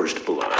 first blood.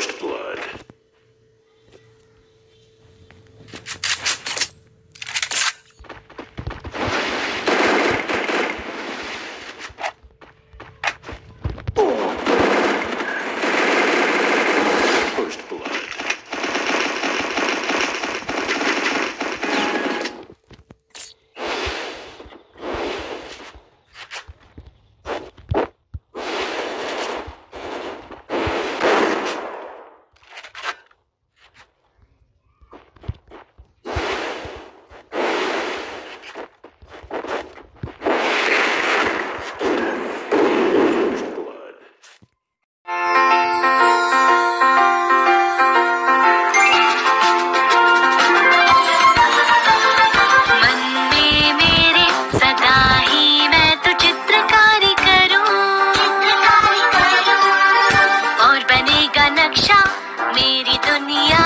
first मेरी दुनिया